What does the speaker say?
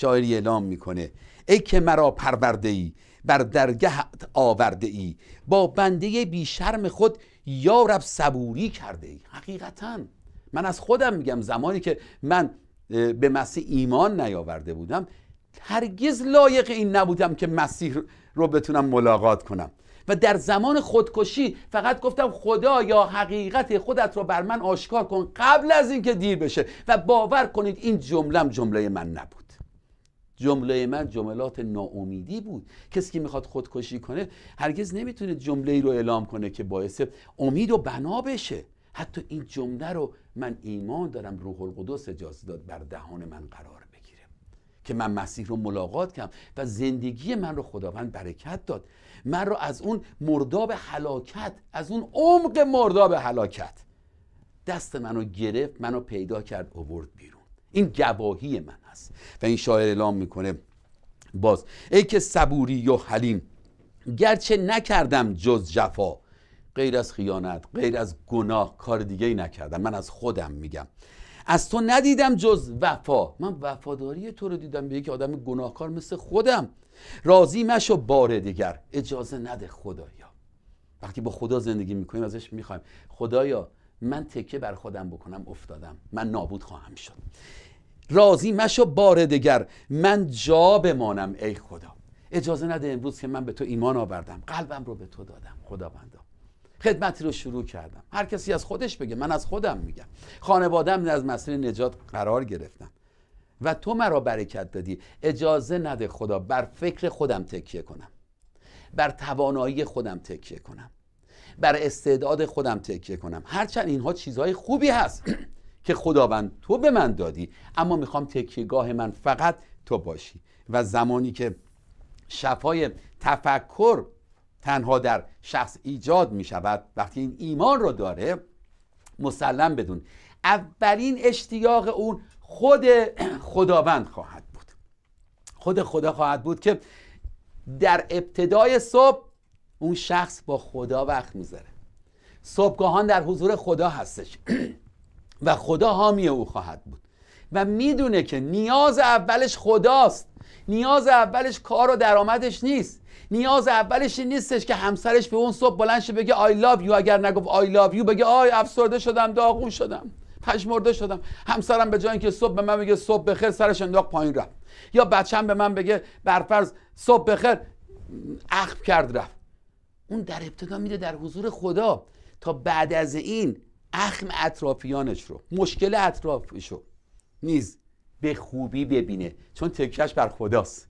شاعری اعلام می‌کنه. ای که مرا پرورده ای بر درگه آورده ای با بنده بی شرم خود یارب صبوری کرده ای. حقیقتا. من از خودم میگم زمانی که من به مسیح ایمان نیاورده بودم هرگز لایق این نبودم که مسیح رو بتونم ملاقات کنم. و در زمان خودکشی فقط گفتم خدا یا حقیقت خودت رو بر من آشکار کن قبل از اینکه دیر بشه. و باور کنید این جملم جمله من نبود. جمله من جملات ناامیدی بود. کسی که می‌خواد خودکشی کنه هرگز نمی‌تونه جمله ای رو اعلام کنه که باعث امید و بنا بشه. حتی این جمله رو من ایمان دارم روح القدس اجازه داد بر دهان من قرار بگیره. که من مسیح رو ملاقات کردم و زندگی من رو خداوند برکت داد. من رو از اون مرداب حلاکت از اون عمق مرداب حلاکت دست منو گرفت منو پیدا کرد اوورد بیرون. این گواهی من هست و این شاعر اعلام می‌کنه باز ای که صبوری و حلیم گرچه نکردم جز جفا غیر از خیانت غیر از گناه کار دیگه ای نکردم. من از خودم میگم. از تو ندیدم جز وفا. من وفاداری تو رو دیدم به یک آدم گناهکار مثل خودم. راضی مشو بار دیگر. اجازه نده خدایا. وقتی با خدا زندگی می‌کنیم ازش می‌خوایم. خدایا من تکه بر خودم بکنم افتادم. من نابود خواهم شد. راضی مشو بار دیگر من جا بمانم ای خدا. اجازه نده امروز که من به تو ایمان آوردم. قلبم رو به تو دادم خداوندا. خدمتی رو شروع کردم. هر کسی از خودش بگه من از خودم میگم. خانوادم از مسیر نجات قرار گرفتم و تو مرا برکت دادی. اجازه نده خدا بر فکر خودم تکیه کنم. بر توانایی خودم تکیه کنم. بر استعداد خودم تکیه کنم. هرچند اینها چیزهای خوبی هست که خداوند تو به من دادی اما می‌خوام تکیهگاه من فقط تو باشی. و زمانی که شفای تفکر تنها در شخص ایجاد می شود وقتی این ایمان رو داره مسلم بدون. اولین اشتیاق اون خود خداوند خواهد بود. خود خدا خواهد بود که در ابتدای صبح اون شخص با خدا وقت می‌ذاره. صبحگاهان در حضور خدا هستش. و خدا حامی او خواهد بود. و می‌دونه که نیاز اولش خداست. نیاز اولش کار و درآمدش نیست. نیاز اولش این نیستش که همسرش به اون صبح بلند شه بگه آی love یو اگر نگفت آی love یو بگه آی افسرده شدم داغون شدم پشمرده شدم. همسرم به جای اینکه صبح به من بگه صبح بخیر سرش انداخت پایین رفت. یا بچم به من بگه برفرض صبح بخیر اخم کرد رفت. اون در ابتدا میره در حضور خدا تا بعد از این اخم اطرافیانش رو مشکل اطرافش رو نیز به خوبی ببینه چون تکش بر خداست.